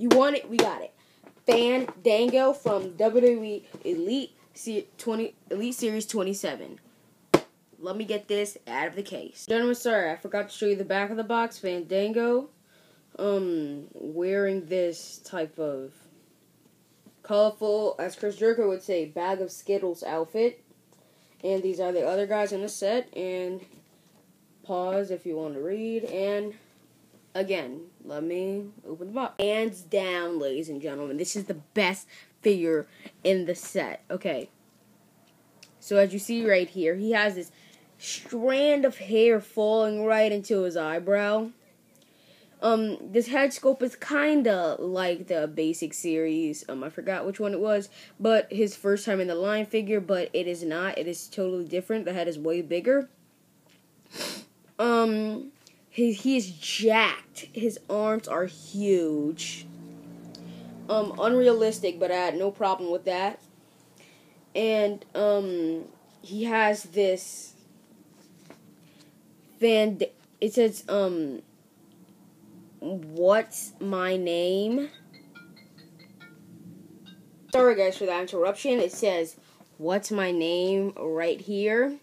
You want it? We got it. Fandango from WWE Elite Se- 20 Elite Series 27. Let me get this out of the case. Gentlemen, sorry, I forgot to show you the back of the box. Fandango, um, wearing this type of colorful, as Chris Jericho would say, bag of Skittles outfit. And these are the other guys in the set. And pause if you want to read. And again, let me open the box. Hands down, ladies and gentlemen, this is the best figure in the set. Okay. So as you see right here, he has this strand of hair falling right into his eyebrow. Um, this head sculpt is kinda like the basic series. Um, I forgot which one it was, but his first time in the line figure, but it is not. It is totally different. The head is way bigger. Um, he he is jacked. His arms are huge. Um, unrealistic, but I had no problem with that. And um, he has this Van. It says um What's my name? Sorry, guys, for that interruption. It says, What's my name right here?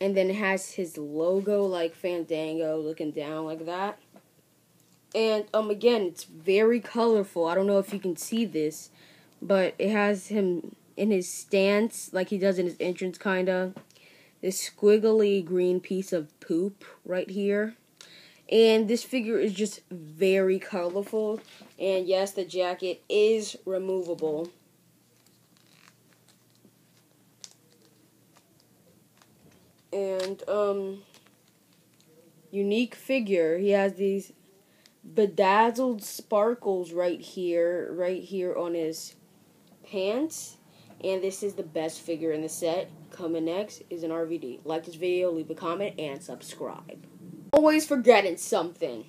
And then it has his logo like Fandango looking down like that. And um again, it's very colorful. I don't know if you can see this, but it has him in his stance like he does in his entrance kinda. This squiggly green piece of poop right here. And this figure is just very colorful. And yes, the jacket is removable. And, um, unique figure. He has these bedazzled sparkles right here, right here on his pants. And this is the best figure in the set. Coming next is an RVD. Like this video, leave a comment, and subscribe always forgetting something.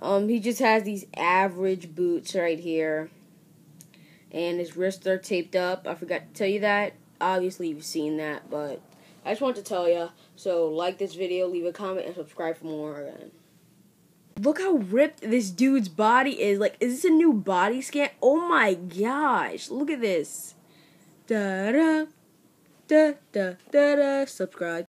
Um, he just has these average boots right here. And his wrists are taped up. I forgot to tell you that. Obviously, you've seen that, but I just want to tell you. So, like this video, leave a comment, and subscribe for more. Look how ripped this dude's body is. Like, is this a new body scan? Oh my gosh. Look at this. Da da da da da. Subscribe.